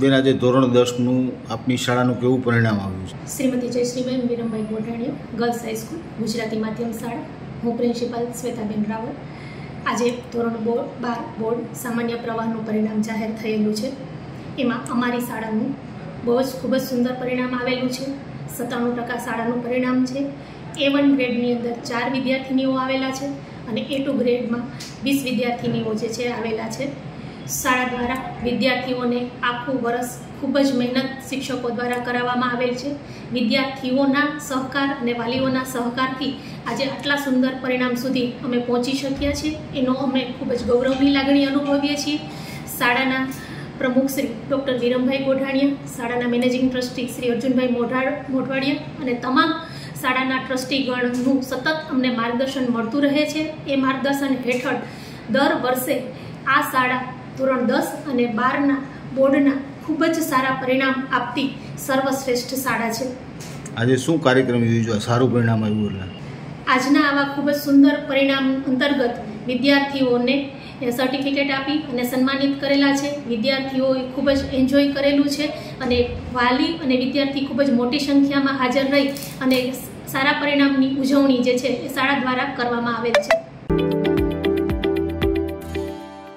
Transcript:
બેન આજે ધોરણ દસનું આપની શાળાનું કેવું પરિણામ આવ્યું છે? Shrimati Jayshreeben Virambhai Godhaniya girls high school Gujarati માધ્યમ શાળા. હું પ્રિન્સિપાલ શ્વેતાબેન રાવલ. આજે ધોરણ બોર્ડ, બાર બોર્ડ, સામાન્ય પ્રવાહનું પરિણામ જાહેર થયેલું છે. એમાં અમારી શાળાનું બહુ જ ખૂબ જ સુંદર પરિણામ આવેલું છે. સત્તાણું ટકા શાળાનું પરિણામ છે. એ વન ગ્રેડની અંદર ચાર વિદ્યાર્થીનીઓ આવેલા છે અને એ ટુ ગ્રેડમાં વીસ વિદ્યાર્થીનીઓ જે છે આવેલા છે. શાળા દ્વારા વિદ્યાર્થીઓને આખું વર્ષ ખૂબ જ મહેનત શિક્ષકો દ્વારા કરાવવામાં આવેલ છે. વિદ્યાર્થીઓના સહકાર અને વાલીઓના સહકારથી આજે આટલા સુંદર પરિણામ સુધી અમે પહોંચી શક્યા છીએ. એનો અમે ખૂબ જ ગૌરવની લાગણી અનુભવીએ છીએ. શાળાના પ્રમુખ શ્રી ડૉક્ટર વિરમભાઈ ગોઢાણીયા, શાળાના મેનેજિંગ ટ્રસ્ટી શ્રી અર્જુનભાઈ મોઢાડ મોઢવાડિયા અને તમામ શાળાના ટ્રસ્ટીગણનું સતત અમને માર્ગદર્શન મળતું રહે છે. એ માર્ગદર્શન હેઠળ દર વર્ષે આ શાળા ધોરણ દસ અને બારના બોર્ડના ખૂબ જ સારા પરિણામ આપતી સર્વશ્રેષ્ઠ શાળા છે. આજે શું કાર્યક્રમ યોજવા સારું પરિણામ આવ્યું એટલે. આજના આવા ખૂબ જ સુંદર પરિણામ અંતર્ગત વિદ્યાર્થીઓને સર્ટિફિકેટ આપી અને સન્માનિત કરેલા છે. વિદ્યાર્થીઓએ ખૂબ જ એન્જોય કરેલું છે અને વાલી અને વિદ્યાર્થી ખૂબ જ મોટી સંખ્યામાં હાજર રહી અને સારા પરિણામની ઉજવણી જે છે એ શાળા દ્વારા કરવામાં આવેલ છે.